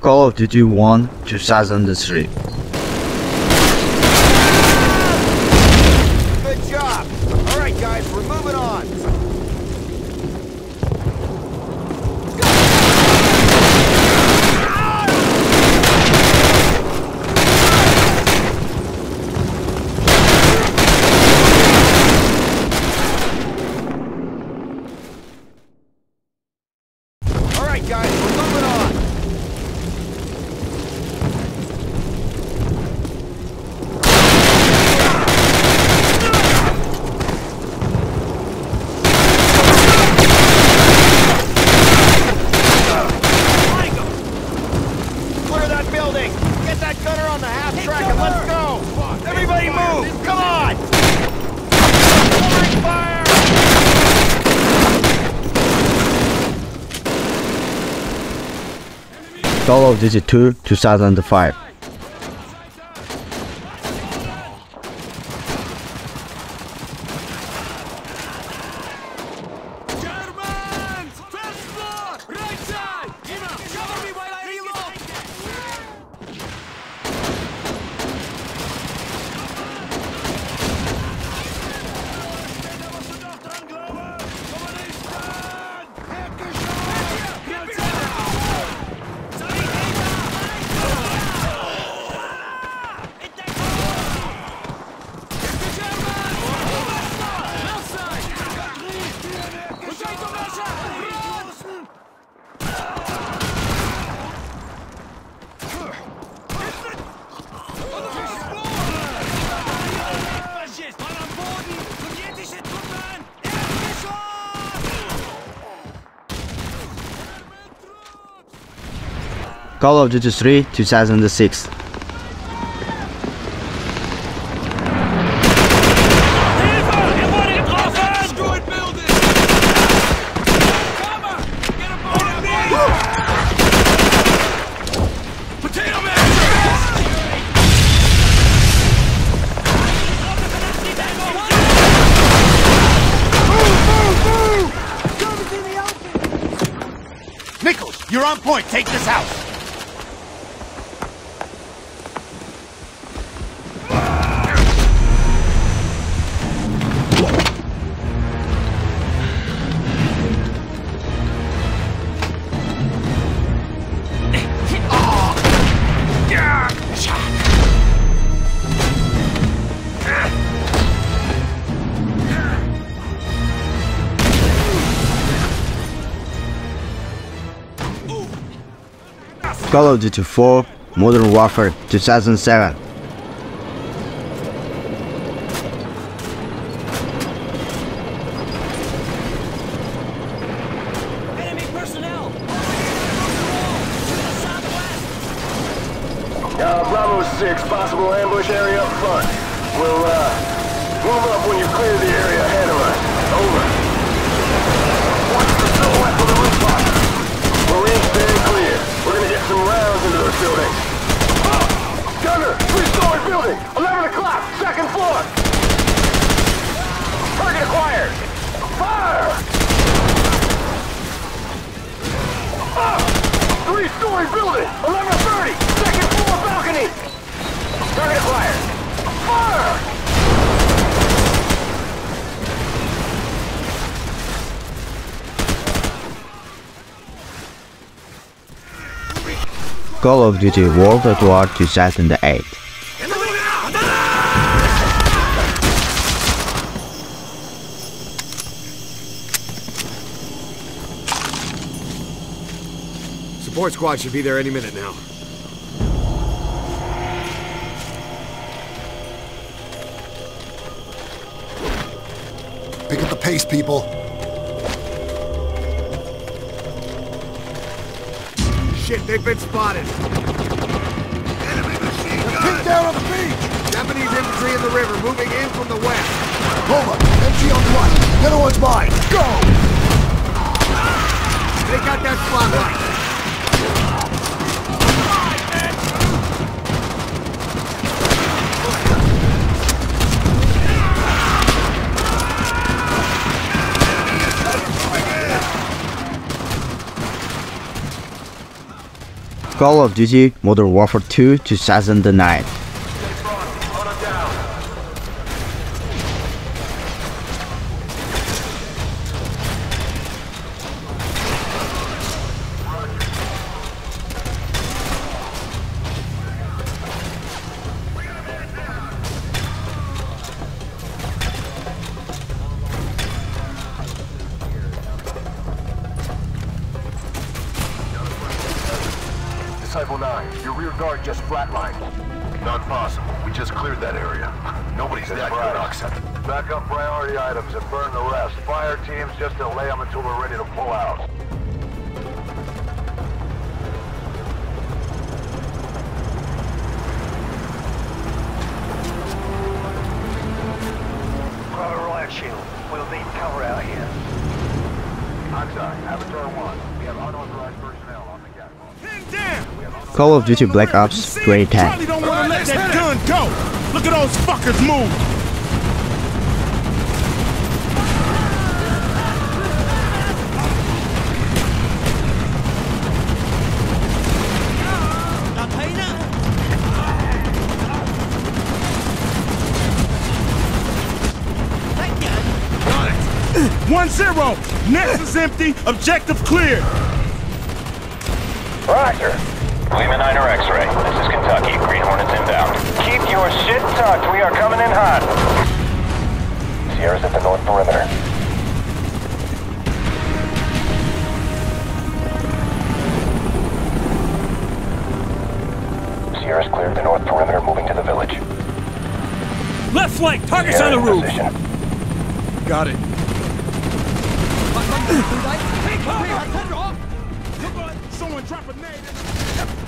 Call of Duty 1 2003 Good job! Alright guys, we're moving on! Alright guys, we're moving on! Clear that building! Get that gunner on the half track and let's go! Everybody move! Come on! Opening fire! Of Duty 2 2005 Call of Duty 3 2006 Hilfe! Er wurde getroffen! Destroyed building! Cover! Get a boat on me! Potato man! Nichols, you're on point. Take this house. Call of Duty 4 Modern Warfare 2007 Three-story building! 1130! Second floor balcony! Target acquired! Fire! Call of Duty World at War 2008 Support squad should be there any minute now. Pick up the pace, people. Shit, they've been spotted. Enemy machine gun! Pinned down on the beach! Japanese infantry in the river, moving in from the west. Roma, MG on one. The other one's mine. Go! Take out that spotlight. Call of Duty Modern Warfare 2 2009. Nobody's that good, Oxen. Back up priority items and burn the rest. Fire teams just delay them until we're ready to pull out. Shield. We'll need cover out here. Oxide, Avatar 1. We have unauthorized personnel on the catwalk. Call of Duty Black Ops Charlie 2010. don't want to let that gun go. Look at those fuckers move. One zero. Nexus empty. Objective clear. Roger. Lima Niner X-ray. This is Kentucky. Green Hornets inbound. Keep your shit tucked. We are coming in hot. Sierra's at the north perimeter. Sierra's cleared the north perimeter, moving to the village. Left flank. Targets on the roof. position. Got it.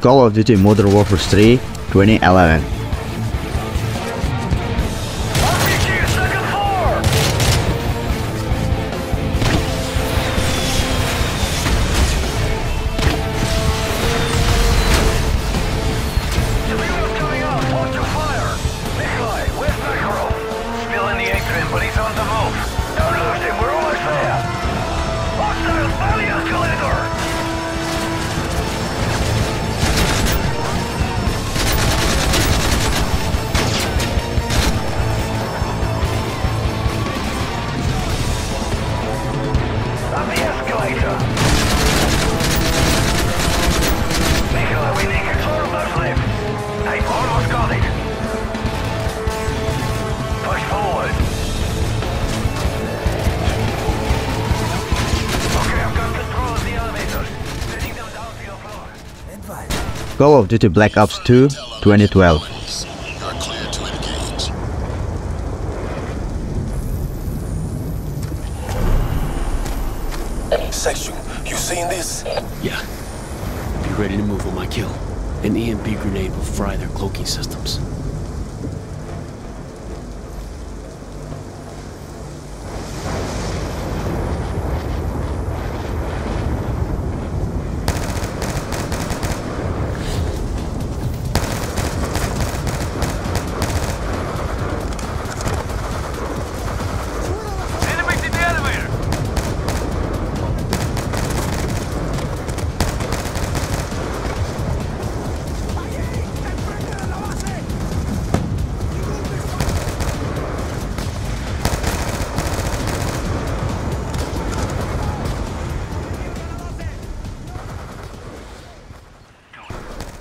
Call of Duty Modern Warfare 3 2011. Call of Duty Black Ops 2 2012.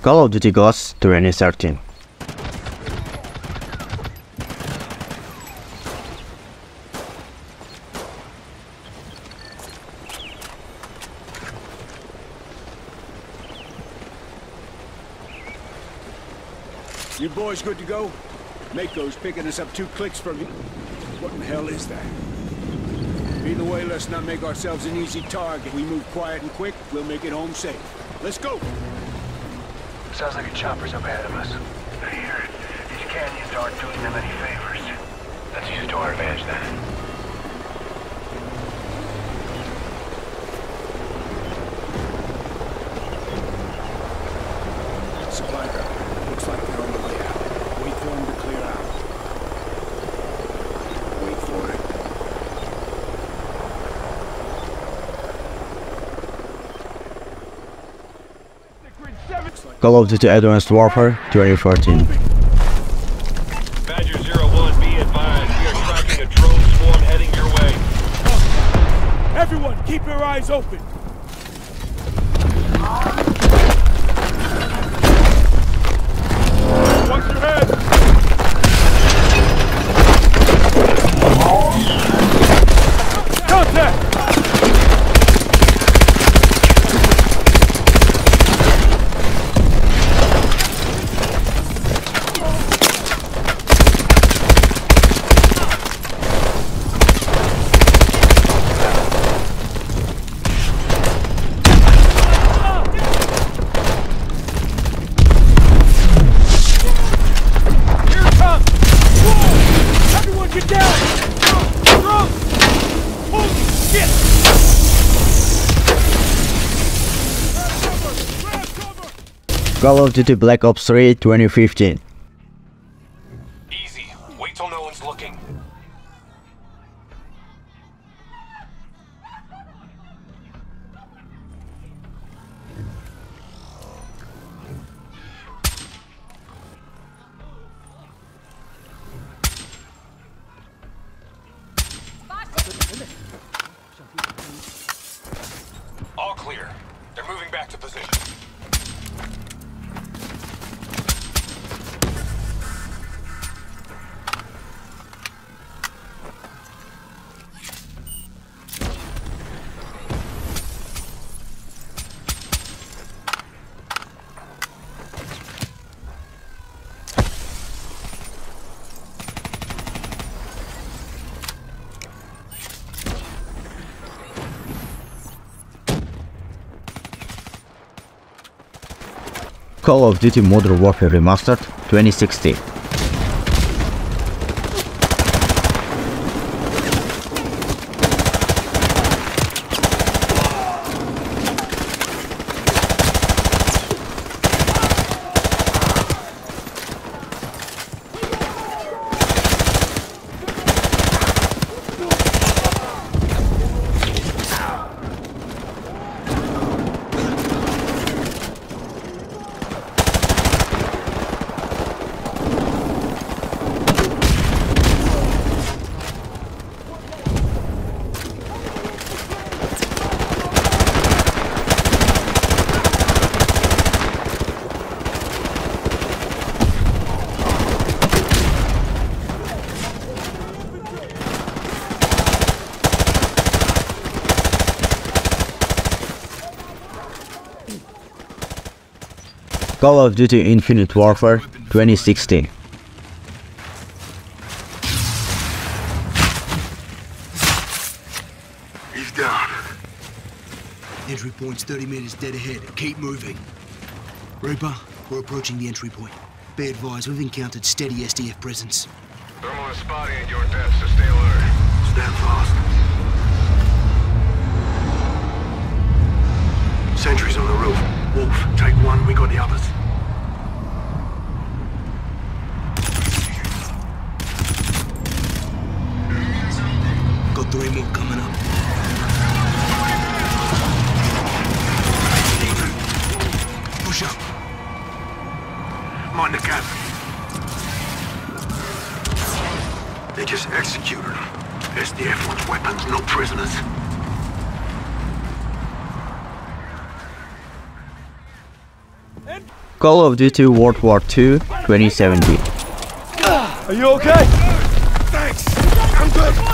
Call of Duty Ghosts 2013. You boys good to go? Mako's picking us up two clicks from you. What in the hell is that? Either way, let's not make ourselves an easy target. We move quiet and quick, we'll make it home safe. Let's go! Sounds like a chopper's up ahead of us. I hear it. These canyons aren't doing them any favors. Let's use it to our advantage then. Supply drop. Looks like they're on the way out. Wait for them to clear out. Wait for it. Grid 7 Call of Duty Advanced Warfare 2014. Badger Zero One, be advised. We are tracking a drone swarm heading your way. Everyone, keep your eyes open. Call of Duty Black Ops 3 2015. Call of Duty Modern Warfare Remastered 2016. Call of Duty Infinite Warfare 2016. He's down. Entry point's 30 meters dead ahead. Keep moving. Reaper, we're approaching the entry point. Be advised, we've encountered steady SDF presence. Thermal is spotty at your depth, so stay alert. Stand fast. Sentries on the roof. Wolf, take one, we got the others. Got three more coming up. Push up. Mind the gap. They just executed him. SDF wants weapons, no prisoners. Call of Duty World War II 2017. Are you okay? Thanks. I'm good.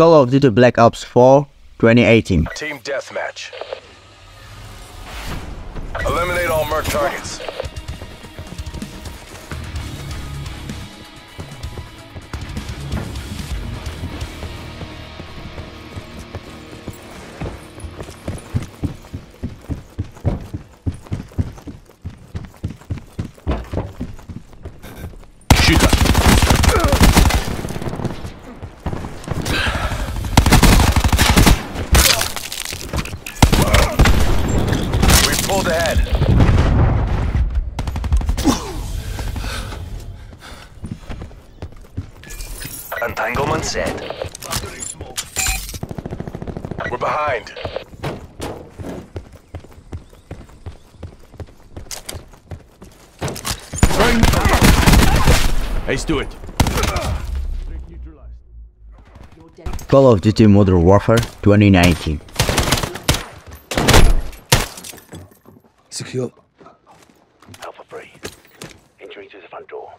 Call of Duty Black Ops 4 2018. Team deathmatch. Eliminate all merc targets. Entanglement set. We're behind. Hey, Stuart. Call of Duty Modern Warfare 2019. Secure. Alpha 3. Entry to the front door.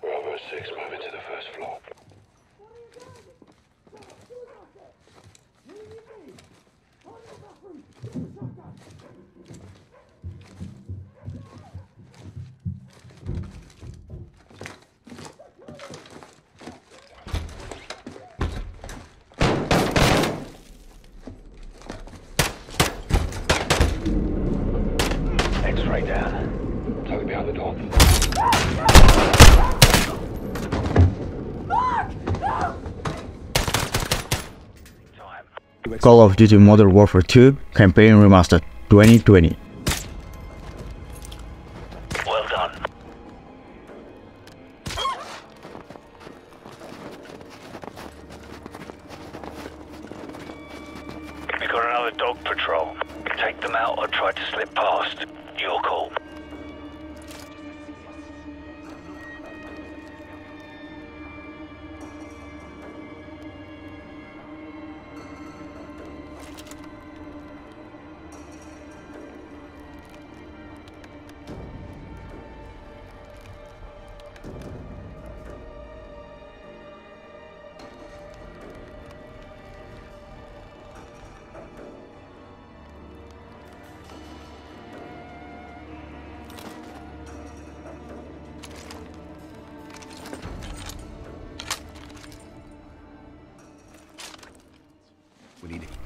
Bravo 6, moving to the first floor. X-ray down. Target behind the door. Call of Duty Modern Warfare 2 Campaign Remastered 2020.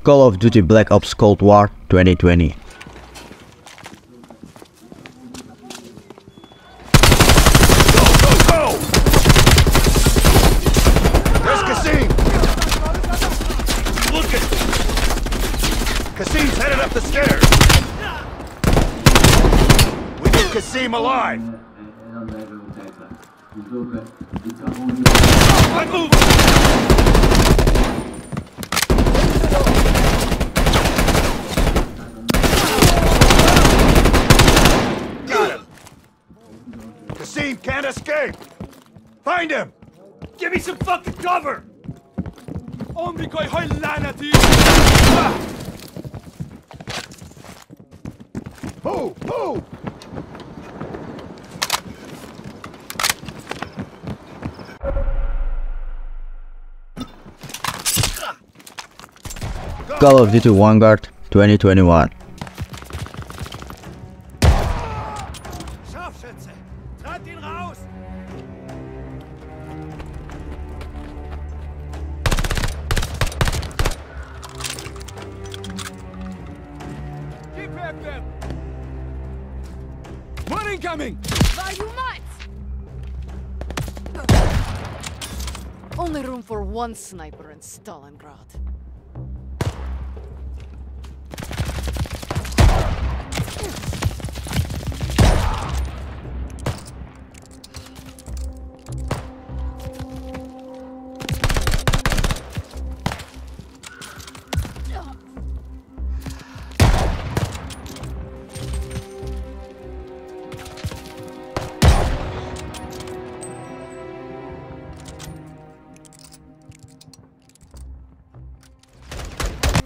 Call of Duty Black Ops Cold War 2020. There's Qasim! Look at Qasim's headed up the stairs! We need Qasim alive! I'm moving! Got him! Qasim can't escape! Find him! Give me some fucking cover! عمري كوي هاي لعنتي Move! Move! Call of Duty Vanguard 2021. sniper in Stalingrad.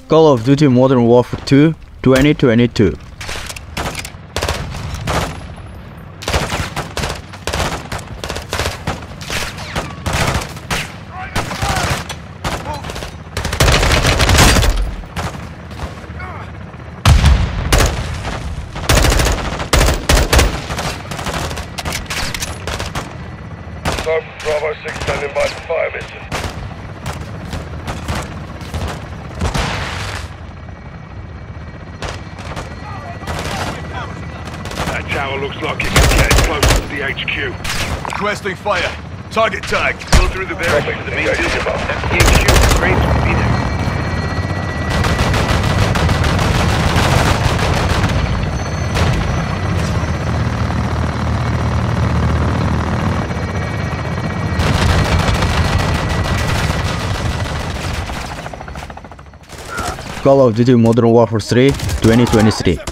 Call of Duty Modern Warfare 2 2022. Sub Bravo 6 standing by for fire mission. That tower looks like it can get closer to the HQ. Requesting fire. Target tagged. Go through the barricades to the main building. FTHQ. Call of Duty Modern Warfare 3 2023.